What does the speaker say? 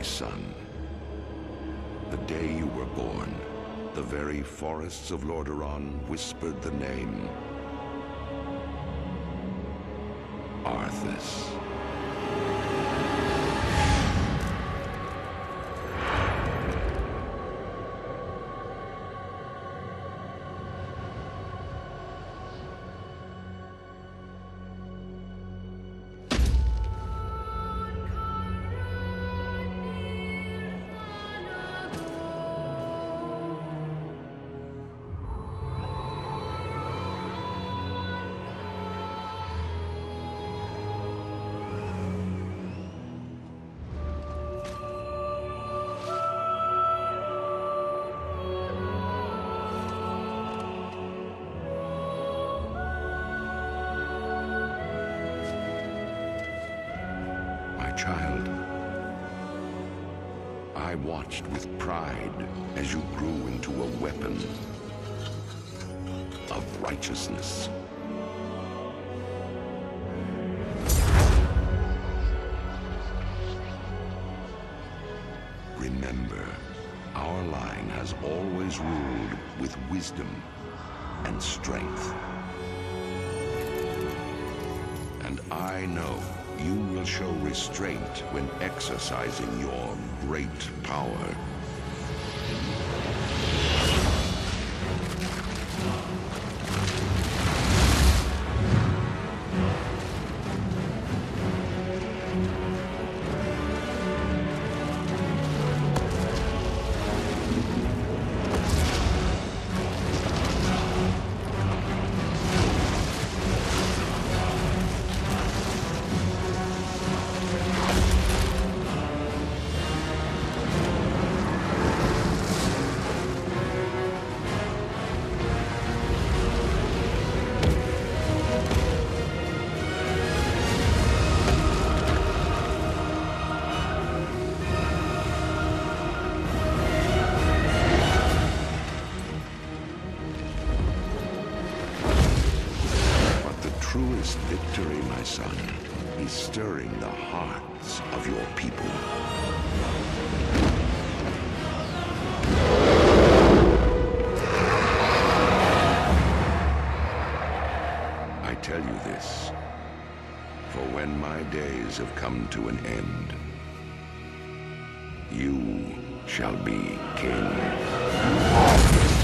my son. The day you were born, the very forests of Lordaeron whispered the name Arthas. Child, I watched with pride as you grew into a weapon of righteousness. Remember, our line has always ruled with wisdom and strength. And I know you will show restraint when exercising your great power. Truest victory, my son, is stirring the hearts of your people. I tell you this, for when my days have come to an end, you shall be king.